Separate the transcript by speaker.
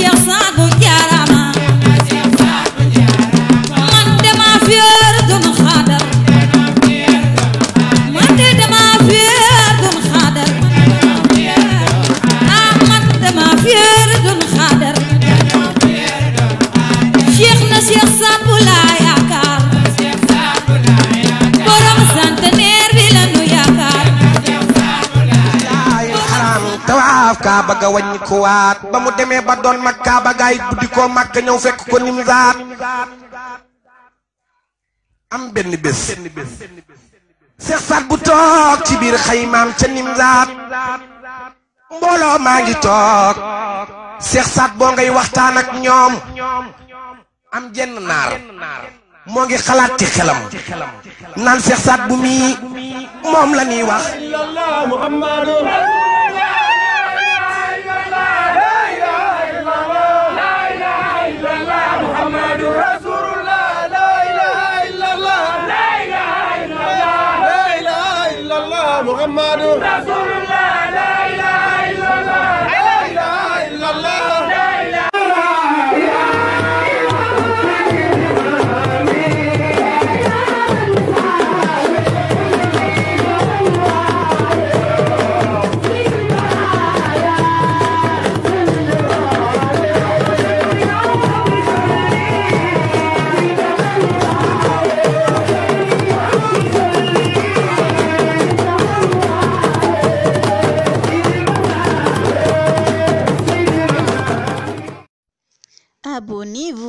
Speaker 1: encher é os
Speaker 2: tawaaf kaaba ga wàññi ko waat ba mu demee ba doon mag kaaba gaay buddi koo mag ñëw fekk ko nim zaat am
Speaker 3: benn bés seex saat bu toog ci biir xaymaam ca nim zaat
Speaker 2: mbooloo maa ngi toog seex boo ngay waxtaan ak ñoom am jenn naar moo ngi xalaat ci xelam naan seex bu mii moom la ñuy wax
Speaker 4: amado. Brasil!
Speaker 3: carbonivo